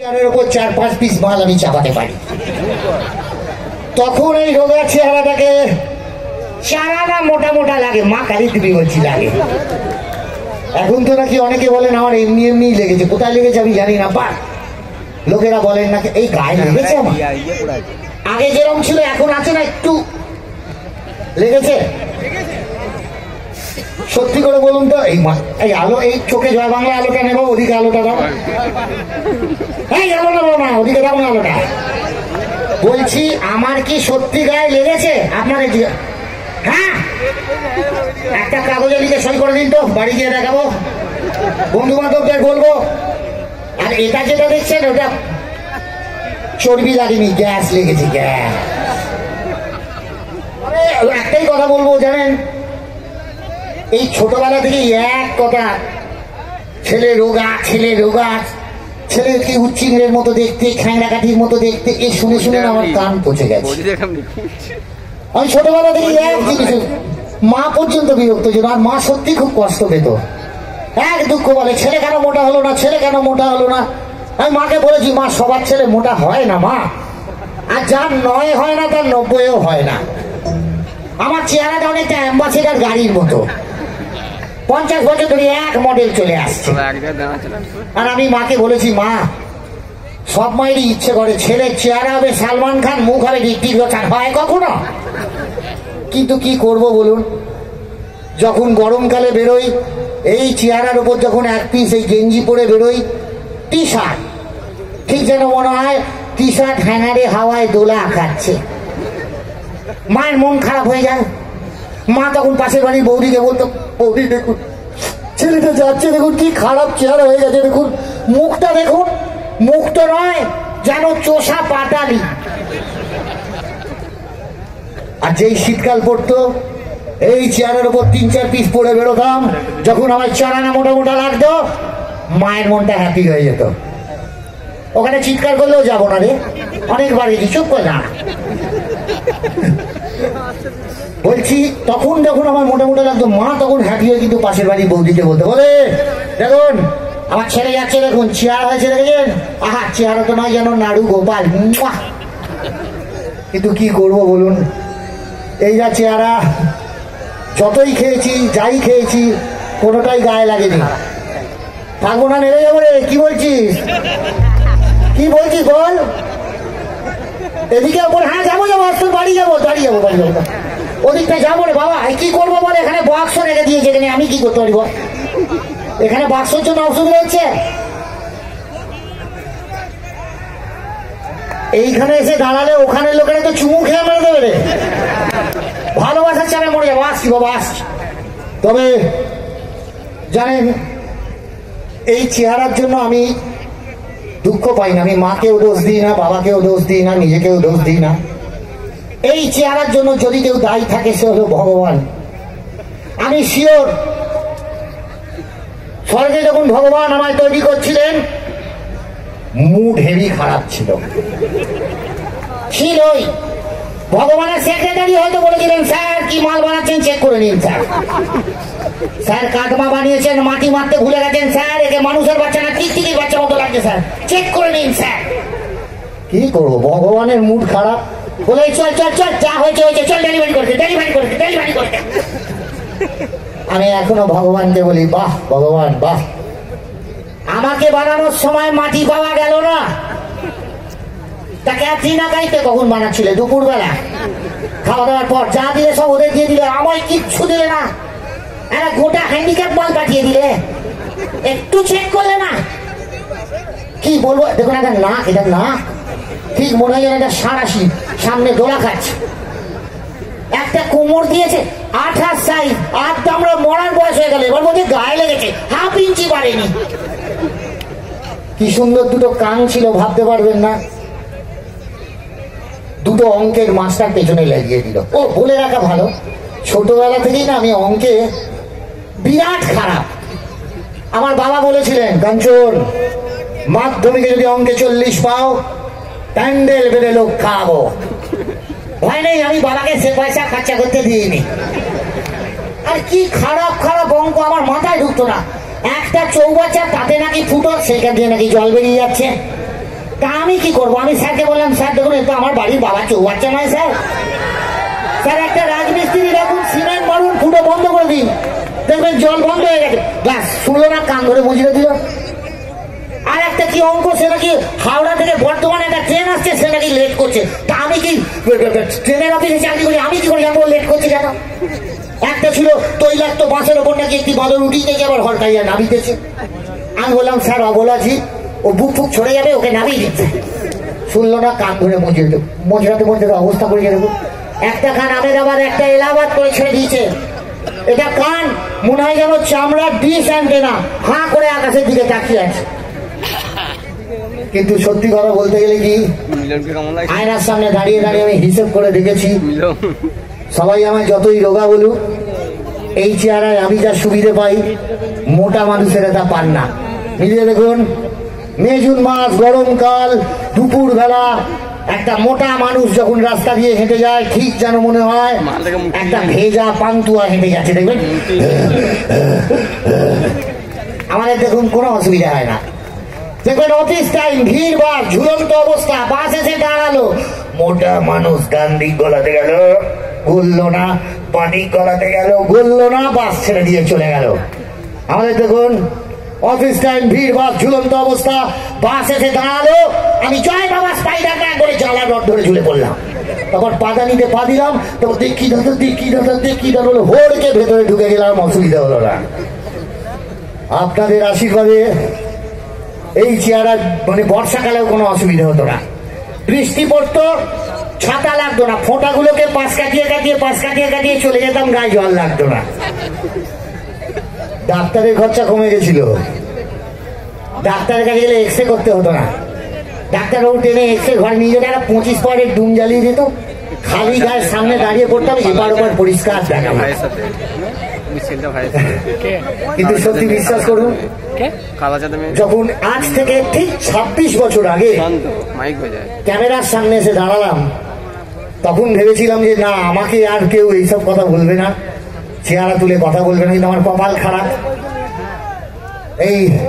চেয়ারের ওপর চার পাঁচ পিস মাল আমি চাপাতে পারি। তখন এই রোগার চেহারাটাকে সারাটা মোটা মোটা লাগে। মা কালী দিবি বলছি লাগে। এখন তো নাকি অনেকে বলেন আমার এমনি এমনি লেগেছে। কোথায় লেগেছে আমি জানি না বা লোকেরা বলেন নাকি এই গায়ে লেগেছে আমার? আগে যেরকম ছিল এখন আছে না একটু? লেগেছে? সত্যি করে বলুন তো, এই আলো এই চোখে জয় বাংলা আলোটা নেব, ওদিকে আলোটা দাও। এই আলো নেব না, ওদিকে দাও না আলোটা। বলছি, আমার কি সত্যি গায়ে লেগেছে? আপনাদের জিজ্ঞা- হ্যাঁ? একটা কাগজে লিখে সই করে দিন তো, বাড়ি গিয়ে দেখাবো। বন্ধু বান্ধবদের বলব। আর এটা যেটা দেখছেন, ওটা চর্বি লাগেনি, গ্যাস লেগেছে, গ্যাস। একটাই কথা বলব, জানেন? এই ছোটবেলা থেকে এক কথা ছেলে রোগা ছেলে রোগা ছেলেকে উচ্চিংড়ের মতো দেখতে খাইনাকাঠির মতো দেখতে এই শুনে শুনে আমার কান পচে গেছে। আমি ছোটবেলা থেকে এক জিনিস মা পর্যন্ত বিরক্ত ছিল আর মা সত্যি খুব কষ্ট পেত। এক দুঃখ বলে ছেলে কেন মোটা হলো না ছেলে কেন মোটা হলো না? আমি মাকে বলেছি মা সবার ছেলে মোটা হয় না মা। আর যার নয় হয় না তার নব্বইও হয় না। আমার চেহারাটা অনেকটা অ্যাম্বাসেডার গাড়ির মতো। পঞ্চাশ বছর ধরে এক মডেল চলে আসছে। আর আমি মাকে বলেছি মা সব মায়েরই ইচ্ছে করে ছেলের চেহারা হবে সালমান খান মুখ হবে ঋত্বিক রোশন। হয় কখনো? কিন্তু কি করব বলুন? যখন গরমকালে বেরোই এই চেহারার উপর যখন এক পিস এই গেঞ্জি পরে বেরোই টি শার্ট ঠিক যেন মনে হয় টি শার্ট হ্যাঙ্গারে হাওয়ায় দোলা খাচ্ছে মায়ের মন খারাপ হয়ে যায়। মা তখন পাশের বাড়ির বৌদিকে বলতো, বৌদি, দেখুন, ছেলেটা যাচ্ছে, দেখুন কি খারাপ চেহারা হয়ে গেছে, দেখুন, মুখটা দেখুন মুখ তো নয়, যেন চোষা পাটালি। আর যেই শীতকাল পড়তো, এই চেয়ারের উপর তিন চার পিস পরে বেরোতাম, যখন আমার চারানা মোটা মোটা লাগতো, মায়ের মনটা হ্যাপি হয়ে যেত। ওখানে চিৎকার করলেও যাব না রে অনেকবার গেছি চুপ করে বলছি, তখন যখন আমার মোটা মোটা লাগতো, মা তখন হয়ে কিন্তু পাশের বাড়ি বৌদিকে বলতে, বলে, দেখুন, আমার ছেলে যাচ্ছে, দেখুন, চেয়ার হয়েছে, দেখেছেন? আহা, চেয়ারা তো নয় যেন, নাড়ু গোপাল কিন্তু কি করব বলুন? এই যা চেহারা, যতই খেয়েছি, যাই খেয়েছি, কোনোটাই গায়ে লাগেনি। থাকব না নেমে যাব রে, কি বলছিস? কি বলছিস বল? এদিকে ওপর হ্যাঁ যাব যাব আজ তোর বাড়ি যাব বাড়ি যাব বাড়ি যাব। ওদিকটা যাব রে বাবা। কি করব বলে, এখানে বাক্স রেখে দিয়েছে এখানে, আমি কি করতে পারি এখানে বাক্সর জন্য ওষুধ রয়েছে। এইখানে এসে দাঁড়ালে ওখানের লোকেরা তো চুমু খেয়ে মেরে দেবে রে। ভালোবাসার চালে মরে যাব। আসছি বাবা, আসছি। তবে জানেন, এই চেহারার জন্য আমি দুঃখ পাই না আমি মাকেও দোষ দিই না, বাবাকেও দোষ দিই না, নিজেকেও দোষ দিই না। এই চেহারার জন্য যদি কেউ দায়ী থাকে, সে হলো ভগবান। আমি শিওর। স্বর্গে যখন ভগবান আমায় তৈরি করছিলেন, মুড হেভি খারাপ ছিল। ছিলই ভগবানের সেক্রেটারি হয়তো বলেছিলেন, স্যার, কি মাল বানাচ্ছেন চেক করে নিন, স্যার। স্যার কাকমা বানিয়েছেন মাটি মারতে ভুলে গেছেন স্যার। একে মানুষের বাচ্চা না টিকটিকির বাচ্চা মতো লাগছে স্যার। চেক করে নিন স্যার। কি করব? ভগবানের মুড খারাপ। বলে চল চল চল যা হয়েছে হয়েছে চল ডেলিভারি করতে ডেলিভারি করতে ডেলিভারি করতে আমি এখনও ভগবানকে বলি বাহ ভগবান বাহ। আমাকে বানানোর সময় মাটি পাওয়া গেল না। তা ক্যাথরিনা কাইতে কখন বানাচ্ছিলে? দুপুরবেলা। খাওয়া দাওয়ার পর যা দিলে সব ওদের দিয়ে দিলে আমায় কিচ্ছু দিলে না। একটা গোটা হ্যান্ডিক্যাপ বল পাঠিয়ে দিলে। একটু চেক করলে না। কি বলব? দেখুন একটা নাক, এটা নাক। ঠিক মনে হয় একটা সারাশি সামনে দোলা খাচ্ছে একটা কোমর দিয়েছে, আঠাশ সাইজ আর তো আমরা মরার বয়স হয়ে গেল, এবার বলছে গায়ে লেগেছে। হাফ ইঞ্চি পারেনি কি সুন্দর দুটো কান ছিল, ভাবতে পারবেন না। দুটো অঙ্কের মাস্টার পেছনে লাগিয়ে দিল। ও, বলে রাখা ভালো। ছোটবেলা থেকেই না আমি অঙ্কে বিরাট খারাপ। আমার বাবা বলেছিলেন, কাঞ্চন, মাধ্যমিকে যদি অঙ্কে চল্লিশ পাও, প্যান্ডেল বেড়ে লোক খাওয়াবো। ভয় নেই, আমি বাবাকে সে পয়সা খরচা করতে দিইনি। আর কি খারাপ খারাপ অঙ্ক, আমার মাথায় ঢুকতো না। একটা চৌবাচ্চা তাতে নাকি ফুটো, সেখান দিয়ে নাকি জল বেরিয়ে যাচ্ছে। তা আমি কি করব? আমি স্যারকে বললাম, স্যার, দেখুন, এ তো আমার বাড়ির বাবা চৌবাচ্চা নয়, স্যার। স্যার, একটা রাজমিস্ত্রি রাখুন সিমেন্ট মারুন, ফুটো বন্ধ করে দিন দেখবেন জল বন্ধ হয়ে গেছে। ব্যাস, শুনলো না, কান ধরে বুঝিয়ে দিল। আর একটা কি অঙ্ক, সেটা কি হাওড়া থেকে বর্তমানে একটা ট্রেন আসছে, সেটা কি লেট করছে? তা আমি কি, ট্রেনের অফিসে চাকরি করি, আমি কি করে জানব লেট করছে কেন? একটা ছিল তৈলাক্ত বাসের ওপর নাকি একটি বাদর উঠিয়ে থেকে আবার হরকাইয়া নামিতেছে আমি বললাম, স্যার অবলাজি ও বুক ফুক ছড়ে যাবে, ওকে নামিয়ে দিচ্ছে। শুনলো না, কান ধরে মজে দিল মজরাতে মজরাতে অবস্থা করে দেখো একটা কান আমেদাবাদ, একটা এলাহাবাদ করে ছেড়ে দিয়েছে। এটা কান মনে হয় যেন চামড়ার ডিশ অ্যান্টেনা হাঁ করে আকাশের দিকে তাকিয়ে আছে। কিন্তু সত্যি কথা বলতে গেলে কি? আয়নার সামনে দাঁড়িয়ে দাঁড়িয়ে আমি হিসেব করে দেখেছি, সবাই আমায় যতই রোগা বলুক, এই চেহারায় আমি যা সুবিধে পাই, মোটা মানুষেরা তা পান না। মিলিয়ে দেখুন মে জুন মাস, গরমকাল দুপুর বেলা একটা মোটা মানুষ যখন রাস্তা দিয়ে হেঁটে যায়, ঠিক যেন মনে হয় একটা ভেজা পান্তুয়া হেঁটে যাচ্ছে, দেখবেন? আমাদের দেখুন, কোনো অসুবিধা হয় না। দেখবেন, অফিস টাইম ভিড় বা ঝুলন্ত অবস্থা, বাস এসে দাঁড়াল। মোটা মানুষ ডান দিক গলাতে গেল, বলল না পানি গলাতে গেল, বলল না, বাস ছেড়ে দিয়ে চলে গেল। আমাদের দেখুন, অফিস টাইম ভিড় বাস ঝুলন্ত অবস্থা, বাস এসে দাঁড়াল। আমি জয় বাবা স্পাইডার রড ধরে ঝুলে পড়লাম। তখন পা দিলাম দেখি দেখি দেখি ভেতরে ঢুকে গেলাম, অসুবিধা হলো না। আপনাদের আশীর্বাদে এই চেয়ারা মানে বর্ষাকালেও কোনো অসুবিধা হতো না। বৃষ্টি পড়তো, ছাতা লাগতো না, ফোঁটাগুলোকে পাশ কাটিয়ে কাটিয়ে, পাশ কাটিয়ে কাটিয়ে চলে যেতাম, গায়ে জল লাগতো না। ডাক্তারের খরচা কমে গেছিল। ডাক্তারের কাছে গেলে এক্স করতে হতো না। ডাক্তারবাবু টেনে এক্স ঘর নিয়ে যেতে, একটা পঁচিশ পয়েন্টের ডুম জ্বালিয়ে দিত। খালি গায়ের সামনে দাঁড়িয়ে পড়তাম এবার ওবার পরিষ্কার দেখা কিন্তু সত্যি বিশ্বাস করুন, যখন আজ থেকে ঠিক ছাব্বিশ বছর আগে ক্যামেরার সামনে এসে দাঁড়ালাম, তখন ভেবেছিলাম যে না, আমাকে আর কেউ এইসব কথা বলবে না। চেহারা তুলে কথা বলবে না, কিন্তু আমার কপাল খারাপ। এই